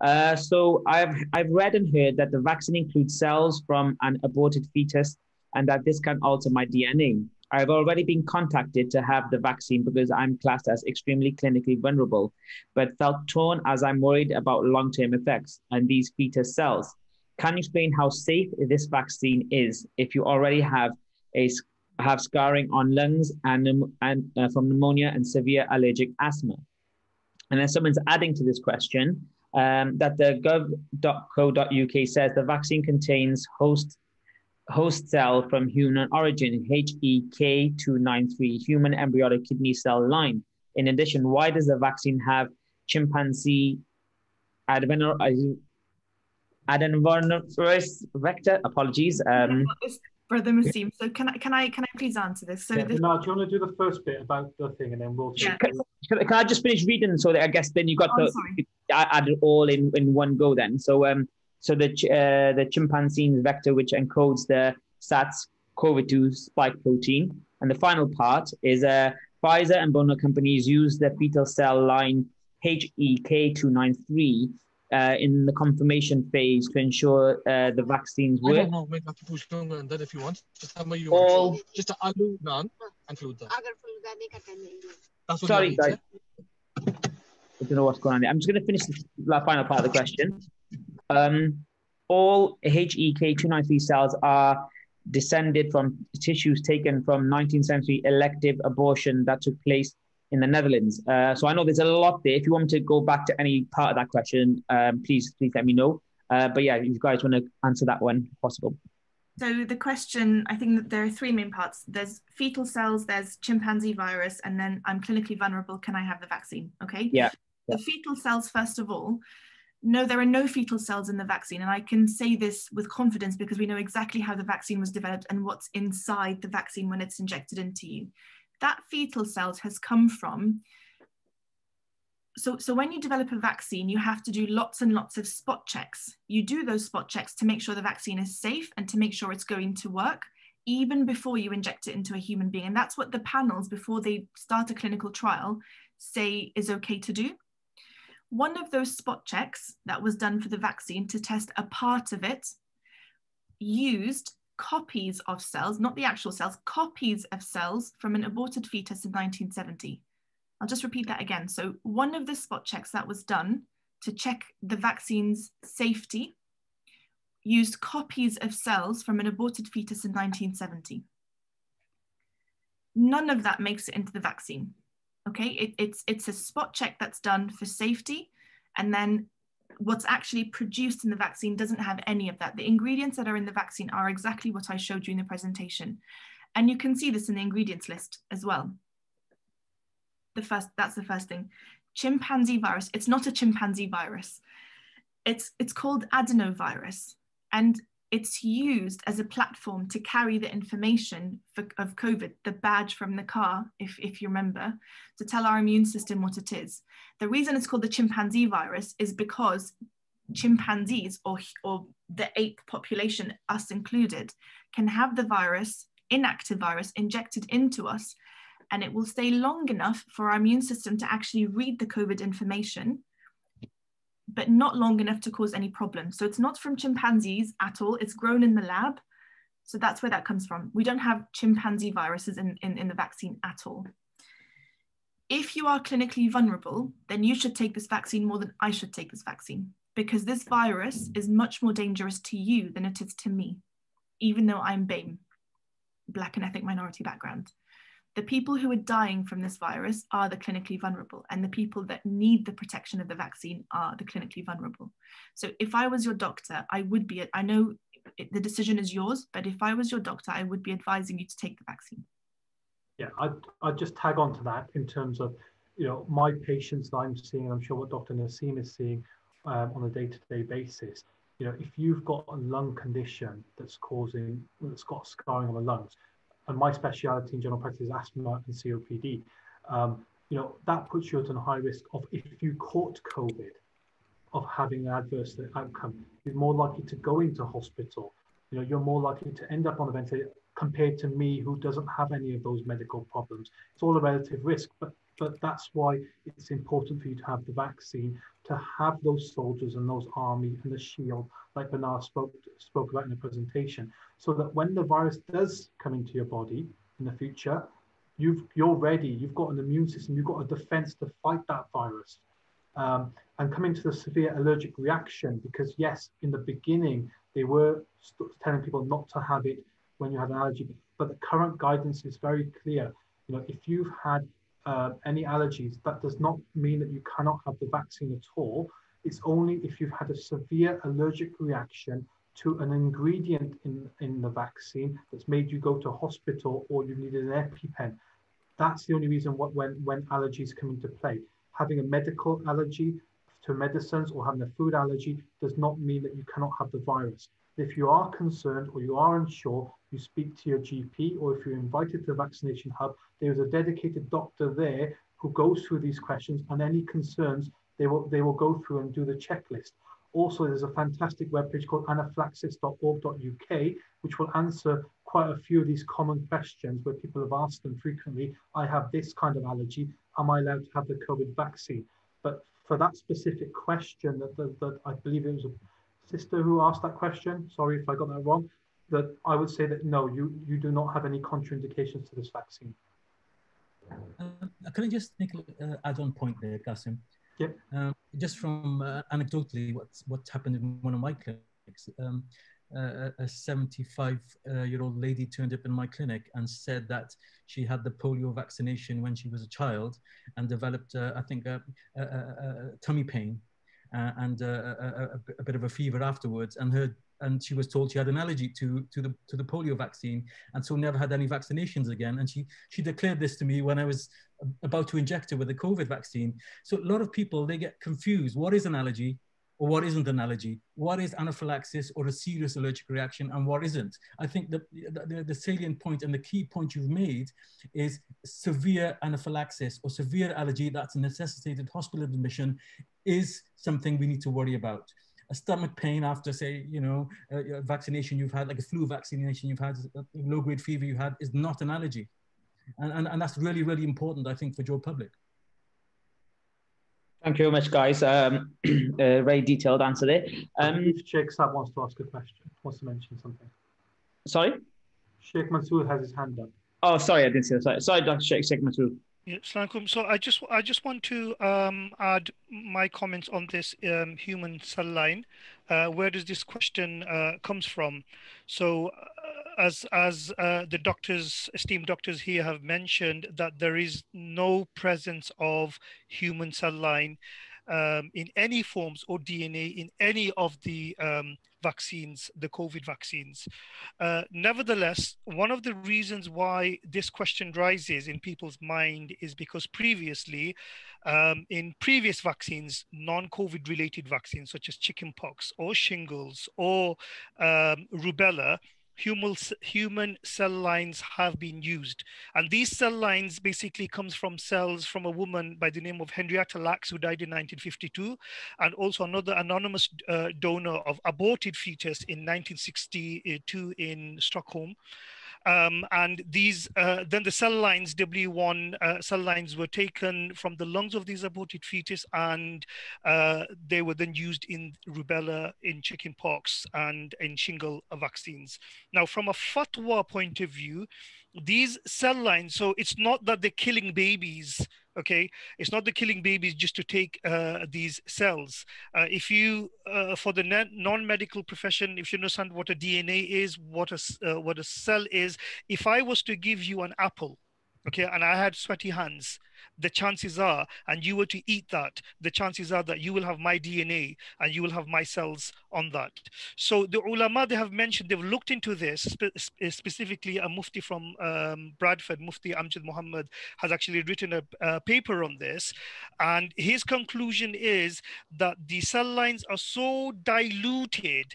Uh, so I've I've read and heard that the vaccine includes cells from an aborted fetus, and that this can alter my DNA. I've already been contacted to have the vaccine because I'm classed as extremely clinically vulnerable, but felt torn as I'm worried about long-term effects and these fetus cells. Can you explain how safe this vaccine is if you already have a have scarring on lungs and, and uh, from pneumonia and severe allergic asthma? And then someone's adding to this question um, that the gov.co.uk says the vaccine contains host host cell from human origin, HEK293, human embryonic kidney cell line. In addition, why does the vaccine have chimpanzee adenovirus vector? Apologies. Um, Brother Masim. So can I can I can I please answer this? So yeah, this... no, do you want to do the first bit about the thing and then we'll yeah. can, can, I just finish reading so that I guess then you got oh, the add it all in, in one go then. So um so the uh, the chimpanzee vector which encodes the SARS-CoV-2 spike protein. And the final part is uh, Pfizer and Bono companies use the fetal cell line HEK293 uh, in the confirmation phase to ensure uh, the vaccines work. I don't know, make that if you want. Just tell me you All... want. Just a alu naan and fluda. That's what Sorry, guys. I don't know what's going on there. I'm just going to finish the final part of the question. Um, all HEK293 cells are descended from tissues taken from 19th century elective abortion that took place in the Netherlands. Uh, so I know there's a lot there. If you want me to go back to any part of that question, um, please please let me know. Uh, but yeah, if you guys want to answer that one, possible. So the question, I think that there are three main parts. There's fetal cells, there's chimpanzee virus, and then I'm clinically vulnerable. Can I have the vaccine? Okay. Yeah. The fetal cells, first of all, no, there are no fetal cells in the vaccine. And I can say this with confidence because we know exactly how the vaccine was developed and what's inside the vaccine when it's injected into you. That fetal cells has come from. So, so when you develop a vaccine, you have to do lots and lots of spot checks. You do those spot checks to make sure the vaccine is safe and to make sure it's going to work even before you inject it into a human being. And that's what the panels, before they start a clinical trial, say is okay to do one of those spot checks that was done for the vaccine to test a part of it used copies of cells, not the actual cells, copies of cells from an aborted fetus in 1970. I'll just repeat that again. So one of the spot checks that was done to check the vaccine's safety used copies of cells from an aborted fetus in 1970. None of that makes it into the vaccine. Okay, it, it's, it's a spot check that's done for safety. And then what's actually produced in the vaccine doesn't have any of that. The ingredients that are in the vaccine are exactly what I showed you in the presentation. And you can see this in the ingredients list as well. The first, that's the first thing. Chimpanzee virus, it's not a chimpanzee virus. It's, it's called adenovirus. And it's used as a platform to carry the information for, of COVID, the badge from the car, if, if you remember, to tell our immune system what it is. The reason it's called the chimpanzee virus is because chimpanzees or, or the ape population, us included, can have the virus, inactive virus, injected into us, and it will stay long enough for our immune system to actually read the COVID information but not long enough to cause any problems. So it's not from chimpanzees at all. It's grown in the lab. So that's where that comes from. We don't have chimpanzee viruses in, in, in the vaccine at all. If you are clinically vulnerable, then you should take this vaccine more than I should take this vaccine because this virus is much more dangerous to you than it is to me, even though I'm BAME, Black and ethnic minority background the people who are dying from this virus are the clinically vulnerable, and the people that need the protection of the vaccine are the clinically vulnerable. So, if I was your doctor, I would be, I know it, the decision is yours, but if I was your doctor, I would be advising you to take the vaccine. Yeah, I'd, I'd just tag on to that in terms of, you know, my patients that I'm seeing, I'm sure what Dr. Nasim is seeing um, on a day to day basis. You know, if you've got a lung condition that's causing, that's got scarring on the lungs, and my specialty in general practice is asthma and COPD, um, you know, that puts you at a high risk of if you caught COVID, of having an adverse outcome. You're more likely to go into hospital. You know, you're more likely to end up on a ventilator compared to me who doesn't have any of those medical problems. It's all a relative risk, but but that's why it's important for you to have the vaccine, to have those soldiers and those army and the shield, like Bnar spoke, spoke about in the presentation, so that when the virus does come into your body in the future, you've, you're ready, you've got an immune system, you've got a defense to fight that virus. Um, and coming to the severe allergic reaction, because yes, in the beginning, they were telling people not to have it when you had an allergy, but the current guidance is very clear. You know, if you've had uh, any allergies, that does not mean that you cannot have the vaccine at all. It's only if you've had a severe allergic reaction to an ingredient in, in the vaccine that's made you go to hospital or you needed an EpiPen. That's the only reason what, when, when allergies come into play. Having a medical allergy to medicines or having a food allergy does not mean that you cannot have the virus. If you are concerned or you are unsure, you speak to your GP, or if you're invited to the vaccination hub, there's a dedicated doctor there who goes through these questions and any concerns they will they will go through and do the checklist. Also, there's a fantastic webpage called anaphylaxis.org.uk, which will answer quite a few of these common questions where people have asked them frequently, I have this kind of allergy, am I allowed to have the COVID vaccine? But for that specific question that, that, that I believe it was a sister who asked that question. Sorry if I got that wrong. That I would say that no, you you do not have any contraindications to this vaccine. Uh, can I just make an uh, add-on point there, Qasim? Yep. Um, just from uh, anecdotally, what's what's happened in one of my clinics. Um, uh, a 75 uh, year old lady turned up in my clinic and said that she had the polio vaccination when she was a child and developed, uh, I think, a, a, a, tummy pain uh, and a, a, bit of a fever afterwards. And her and she was told she had an allergy to to the to the polio vaccine, and so never had any vaccinations again. And she she declared this to me when I was about to inject her with the COVID vaccine. So a lot of people they get confused. What is an allergy? Or what isn't an allergy, what is anaphylaxis or a serious allergic reaction and what isn't. I think the, the, the, salient point and the key point you've made is severe anaphylaxis or severe allergy that's necessitated hospital admission is something we need to worry about. A stomach pain after, say, you know, a, vaccination you've had, like a flu vaccination you've had, low grade fever you had, is not an allergy. And, and, and that's really, really important, I think, for your public. Thank you very much, guys. Um, uh, very detailed answer there. Um, Sheikh Saab wants to ask a question, wants to mention something. Sorry? Sheikh Mansoor has his hand up. Oh, sorry, I didn't see that. Sorry, sorry Dr. Sheikh, Sheikh Mansoor. Yeah, so I just I just want to um, add my comments on this um, human cell line. Uh, where does this question uh, comes from? So, uh, as as uh, the doctors, esteemed doctors here have mentioned, that there is no presence of human cell line um, in any forms or DNA in any of the um, vaccines, the COVID vaccines. Uh, nevertheless, one of the reasons why this question rises in people's mind is because previously, um, in previous vaccines, non-COVID related vaccines such as chickenpox or shingles or um, rubella, human, human cell lines have been used. And these cell lines basically comes from cells from a woman by the name of Henrietta Lacks, who died in 1952, and also another anonymous uh, donor of aborted fetus in 1962 in Stockholm. Um, and these, uh, then the cell lines, W1 uh, cell lines were taken from the lungs of these aborted fetus and uh, they were then used in rubella, in chickenpox and in shingle vaccines. Now, from a fatwa point of view, these cell lines, so it's not that they're killing babies okay? It's not the killing babies just to take uh, these cells. Uh, if you uh, for the non-medical profession if you understand what a dna is what a uh, what a cell is if i was to give you an apple okay and i had sweaty hands the chances are and you were to eat that the chances are that you will have my dna and you will have my cells on that. So the ulama they have mentioned they've looked into this spe- specifically a mufti from um, bradford mufti amjad muhammad has actually written a, a paper on this. And his conclusion is that the cell lines are so diluted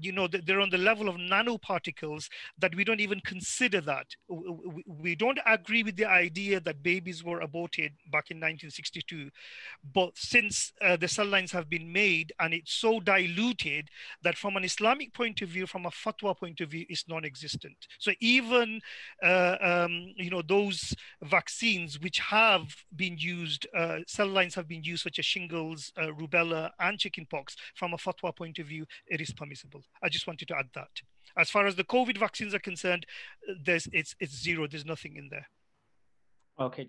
you know, they're on the level of nanoparticles that we don't even consider that. We don't agree with the idea that babies were aborted back in 1962. But since uh, the cell lines have been made and it's so diluted that from an Islamic point of view, from a fatwa point of view, it's non-existent. So even, uh, um, you know, those vaccines which have been used, uh, cell lines have been used such as shingles, uh, rubella and chickenpox, from a fatwa point of view, it is permissible. I just wanted to add that. As far as the COVID vaccines are concerned, there's it's it's zero. There's nothing in there. Okay.